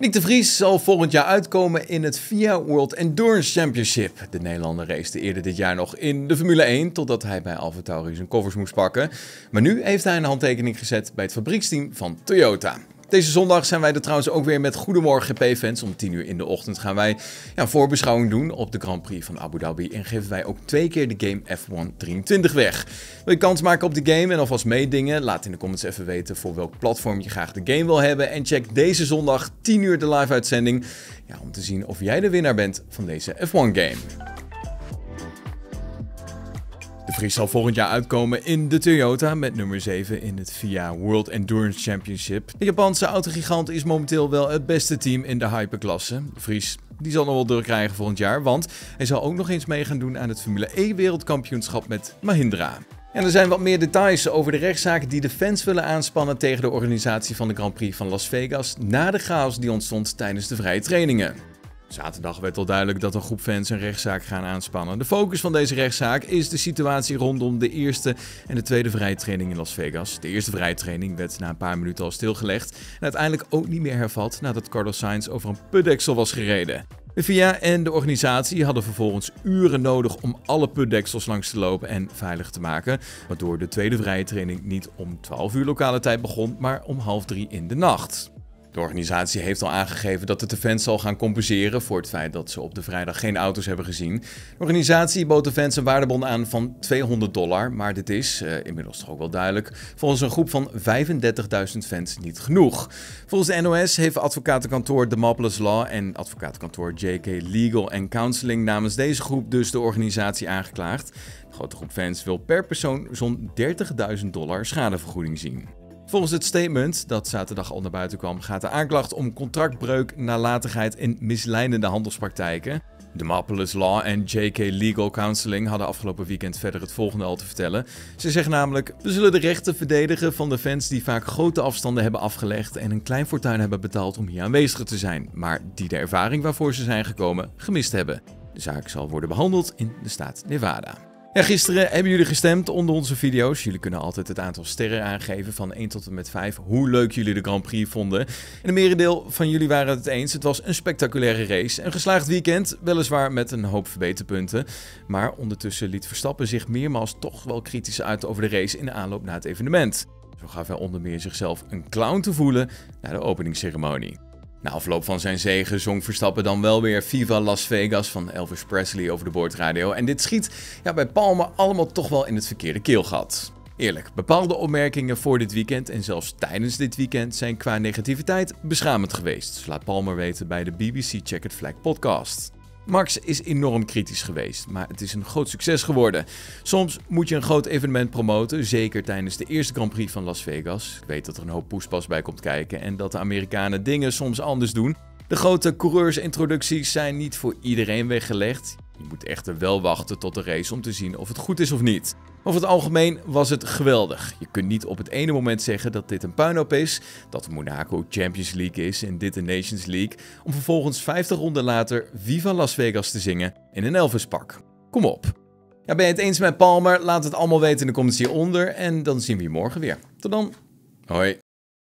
Nick de Vries zal volgend jaar uitkomen in het FIA World Endurance Championship. De Nederlander race eerder dit jaar nog in de Formule 1, totdat hij bij AlphaTauri zijn koffers moest pakken. Maar nu heeft hij een handtekening gezet bij het fabrieksteam van Toyota. Deze zondag zijn wij er trouwens ook weer met Goedemorgen GP-fans. Om 10 uur in de ochtend gaan wij ja, voorbeschouwing doen op de Grand Prix van Abu Dhabi. En geven wij ook twee keer de game F1 23 weg. Wil je kans maken op de game en alvast meedingen? Laat in de comments even weten voor welk platform je graag de game wil hebben. En check deze zondag 10 uur de live uitzending ja, om te zien of jij de winnaar bent van deze F1 game. Vries zal volgend jaar uitkomen in de Toyota met nummer 7 in het FIA World Endurance Championship. De Japanse autogigant is momenteel wel het beste team in de hyperklasse. Vries die zal nog wel druk krijgen volgend jaar, want hij zal ook nog eens mee gaan doen aan het Formule E wereldkampioenschap met Mahindra. En er zijn wat meer details over de rechtszaken die de fans willen aanspannen tegen de organisatie van de Grand Prix van Las Vegas na de chaos die ontstond tijdens de vrije trainingen. Zaterdag werd al duidelijk dat een groep fans een rechtszaak gaan aanspannen. De focus van deze rechtszaak is de situatie rondom de eerste en de tweede vrije training in Las Vegas. De eerste vrije training werd na een paar minuten al stilgelegd en uiteindelijk ook niet meer hervat nadat Carlos Sainz over een putdeksel was gereden. De VIA en de organisatie hadden vervolgens uren nodig om alle putdeksels langs te lopen en veilig te maken, waardoor de tweede vrije training niet om 12 uur lokale tijd begon, maar om half drie in de nacht. De organisatie heeft al aangegeven dat het de fans zal gaan compenseren voor het feit dat ze op de vrijdag geen auto's hebben gezien. De organisatie bood de fans een waardebon aan van 200 dollar, maar dit is, uh, inmiddels toch ook wel duidelijk, volgens een groep van 35.000 fans niet genoeg. Volgens de NOS heeft advocatenkantoor The Mopless Law en advocatenkantoor JK Legal Counseling namens deze groep dus de organisatie aangeklaagd. De grote groep fans wil per persoon zo'n 30.000 dollar schadevergoeding zien. Volgens het statement dat zaterdag al naar buiten kwam, gaat de aanklacht om contractbreuk, nalatigheid en misleidende handelspraktijken. De Mapolis Law en JK Legal Counseling hadden afgelopen weekend verder het volgende al te vertellen. Ze zeggen namelijk: We zullen de rechten verdedigen van de fans die vaak grote afstanden hebben afgelegd en een klein fortuin hebben betaald om hier aanwezig te zijn, maar die de ervaring waarvoor ze zijn gekomen gemist hebben. De zaak zal worden behandeld in de staat Nevada. Gisteren hebben jullie gestemd onder onze video's. Jullie kunnen altijd het aantal sterren aangeven van 1 tot en met 5. Hoe leuk jullie de Grand Prix vonden. En een merendeel van jullie waren het eens. Het was een spectaculaire race. Een geslaagd weekend, weliswaar met een hoop verbeterpunten. Maar ondertussen liet Verstappen zich meermaals toch wel kritisch uit over de race in de aanloop naar het evenement. Zo gaf hij onder meer zichzelf een clown te voelen na de openingsceremonie. Na afloop van zijn zegen zong Verstappen dan wel weer Viva Las Vegas van Elvis Presley over de boordradio. En dit schiet ja, bij Palmer allemaal toch wel in het verkeerde keelgat. Eerlijk, bepaalde opmerkingen voor dit weekend en zelfs tijdens dit weekend zijn qua negativiteit beschamend geweest. Laat Palmer weten bij de BBC Check It Flag podcast. Max is enorm kritisch geweest, maar het is een groot succes geworden. Soms moet je een groot evenement promoten, zeker tijdens de eerste Grand Prix van Las Vegas. Ik weet dat er een hoop poespas bij komt kijken en dat de Amerikanen dingen soms anders doen. De grote coureursintroducties zijn niet voor iedereen weggelegd. Je moet echter wel wachten tot de race om te zien of het goed is of niet. Over het algemeen was het geweldig. Je kunt niet op het ene moment zeggen dat dit een puinhoop is, dat Monaco Champions League is en dit de Nations League, om vervolgens 50 ronden later Viva Las Vegas te zingen in een Elvis-pak. Kom op. Ja, ben je het eens met Palmer? Laat het allemaal weten in de comments hieronder en dan zien we je morgen weer. Tot dan. Hoi.